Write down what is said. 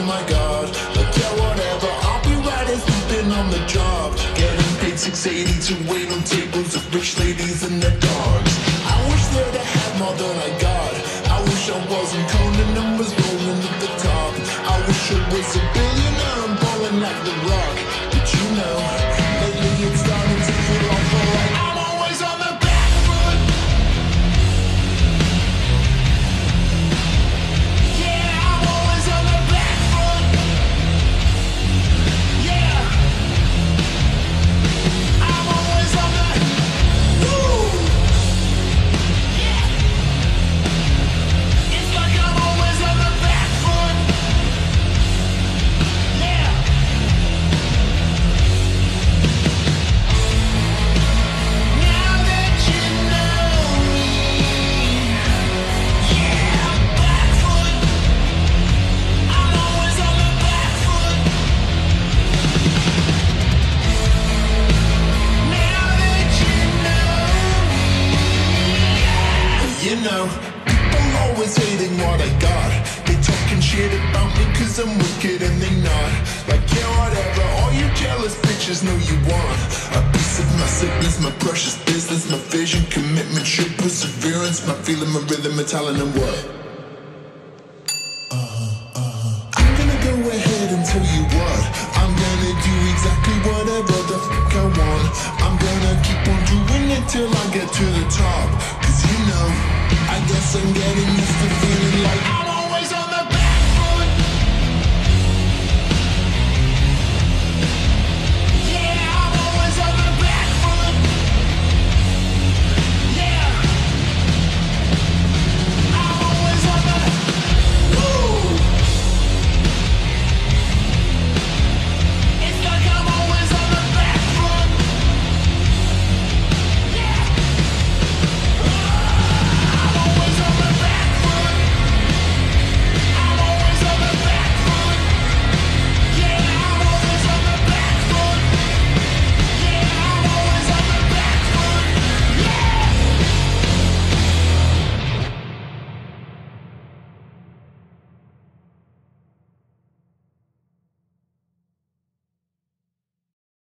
Oh my god. Like yeah, whatever. I'll be as sleeping on the job, getting paid 680 to wait on tables of rich ladies and their dogs. I wish that I had more than I got. I wish I wasn't and was rolling at the top. I wish I was a billionaire and balling like the rock. But you know, always hating what I got. They talking shit about me cause I'm wicked and they not. Like, yeah, whatever, all you jealous bitches know you want. A piece of my sickness, my precious business, my vision, commitment, show, perseverance, my feeling, my rhythm, my talent, and what? Uh, uh, I'm gonna go ahead and tell you what I'm gonna do exactly whatever the fuck I want I'm gonna keep on doing it till I get to the top Cause you know, I guess I'm getting used to feeling like